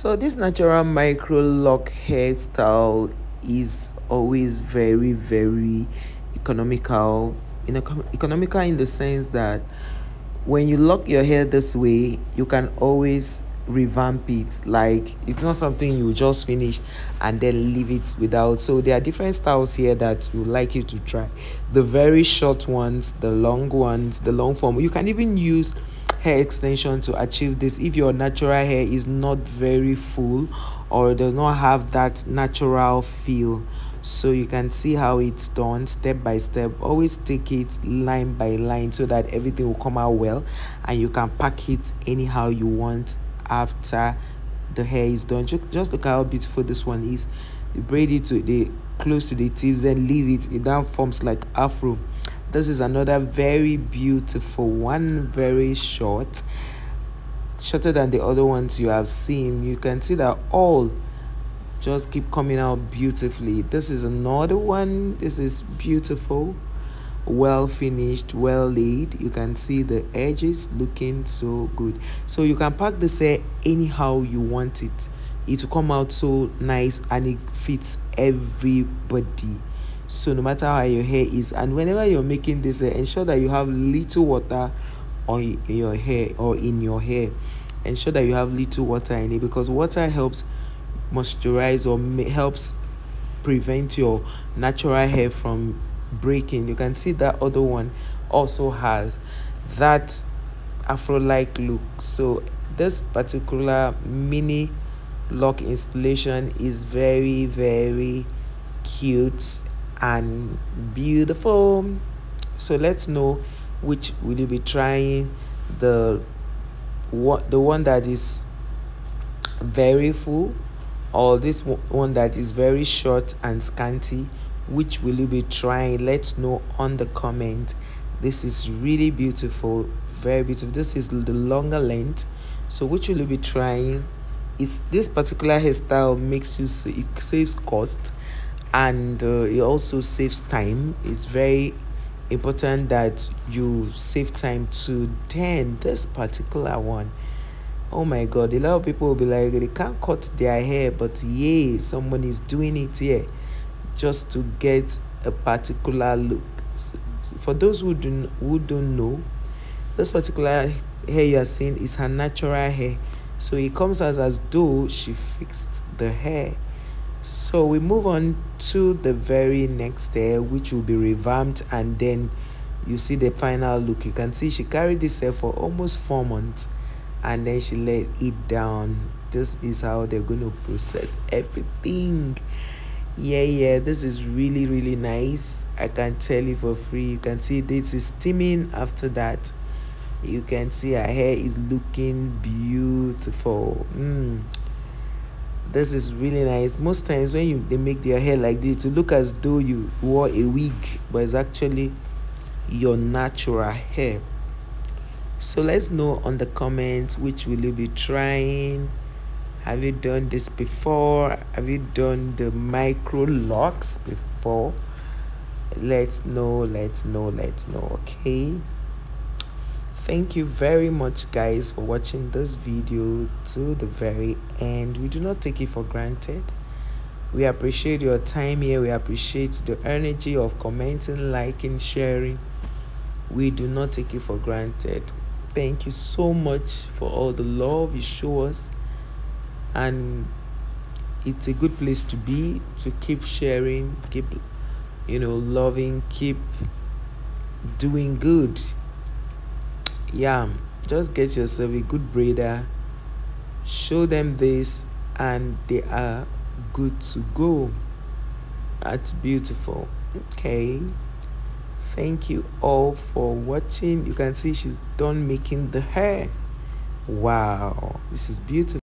so this natural micro loc hairstyle is always very very economical in economical in the sense that when you lock your hair this way you can always revamp it. Like it's not something you just finish and then leave it without. So there are different styles here that you like you to try. The very short ones the long ones the long form. You can even use hair extension to achieve this. If your natural hair is not very full or does not have that natural feel so you can see how it's done step by step. Always take it line by line so that everything will come out well and you can pack it anyhow you want after the hair is done. Just look how beautiful this one is. You braid it to the close to the tips then leave it. It now forms like afro this is another very beautiful one very short. Shorter than the other ones you have seen. You can see that all just keep coming out beautifully. This is another one. This is beautiful well finished well laid you can see the edges looking so good. So you can pack this hair anyhow you want it. It will come out so nice and it fits everybody so no matter how your hair is and whenever you're making this hair ensure that you have little water on your hair or in your hair. Ensure that you have little water in it because water helps moisturize or helps prevent your natural hair from breaking. You can see that other one also has that afro like look. So this particular mini lock installation is very very cute and beautiful. So let's know which will you be trying. The what the one that is very full or this one that is very short and scanty which will you be trying? Let's know on the comment. This is really beautiful very beautiful. This is the longer length. So which will you be trying? Is this particular hairstyle makes you it saves cost and uh, it also saves time. It's very important that you save time to then this particular one. Oh my god a lot of people will be like they can't cut their hair but yay someone is doing it here just to get a particular look. For those who don't who don't know this particular hair you are seeing is her natural hair. So it comes as as though she fixed the hair so we move on to the very next hair which will be revamped and then you see the final look. You can see she carried this hair for almost four months and then she let it down. This is how they're going to process everything. Yeah yeah this is really really nice. I can tell you for free. You can see this is steaming after that. You can see her hair is looking beautiful. Mm this is really nice. Most times when you they make their hair like this to look as though you wore a wig but it's actually your natural hair. So let's know on the comments which will you be trying? Have you done this before? Have you done the micro locs before? Let's know let's know let's know okay thank you very much guys for watching this video to the very end. We do not take it for granted. We appreciate your time here. We appreciate the energy of commenting liking sharing. We do not take it for granted. Thank you so much for all the love you show us. And it's a good place to be to keep sharing keep you know loving keep doing good yeah just get yourself a good braider show them this and they are good to go. That's beautiful. Okay. Thank you all for watching. You can see she's done making the hair. Wow. This is beautiful